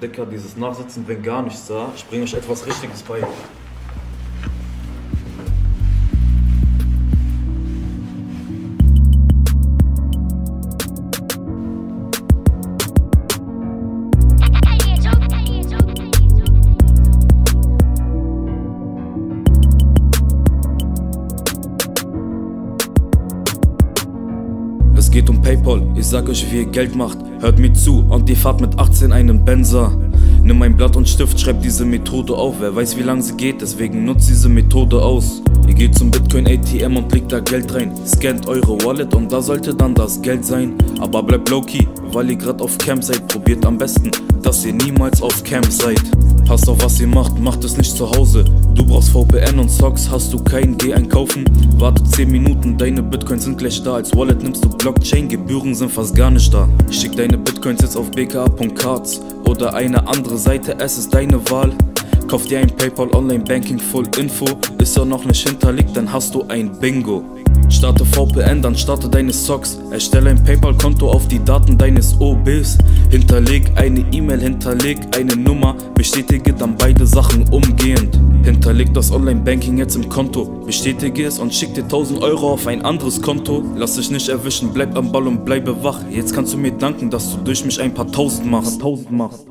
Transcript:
Dicker, dieses Nachsitzen bringt gar nichts da. Ich bringe euch etwas Richtiges bei. Geht um Paypal, ich sag euch wie ihr Geld macht. Hört mir zu und ihr fahrt mit 18 einen Benzer. Nimm ein Blatt und Stift, schreib diese Methode auf. Wer weiß wie lange sie geht, deswegen nutzt diese Methode aus. Ihr geht zum Bitcoin ATM und legt da Geld rein. Scannt eure Wallet und da sollte dann das Geld sein. Aber bleibt low-key, weil ihr grad auf Camp seid. Probiert am besten, dass ihr niemals auf Camp seid. Passt auf was ihr macht, macht es nicht zu Hause. Du brauchst VPN und Socks, hast du keinen, geh einkaufen? Warte 10 Minuten, deine Bitcoins sind gleich da. Als Wallet nimmst du Blockchain, Gebühren sind fast gar nicht da. Schick deine Bitcoins jetzt auf bka.cards Oder eine andere Seite, es ist deine Wahl Kauf dir ein PayPal Online Banking Full Info Ist er noch nicht hinterlegt, dann hast du ein Bingo Starte VPN, dann starte deine Socks. Erstelle ein PayPal-Konto auf die Daten deines OBs. Hinterleg eine E-Mail, hinterleg eine Nummer. Bestätige dann beide Sachen umgehend. Hinterleg das Online-Banking jetzt im Konto. Bestätige es und schick dir 1000 Euro auf ein anderes Konto. Lass dich nicht erwischen, bleib am Ball und bleibe wach. Jetzt kannst du mir danken, dass du durch mich ein paar Tausend machst. Tausend machst.